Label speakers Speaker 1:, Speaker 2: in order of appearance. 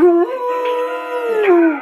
Speaker 1: Ooh.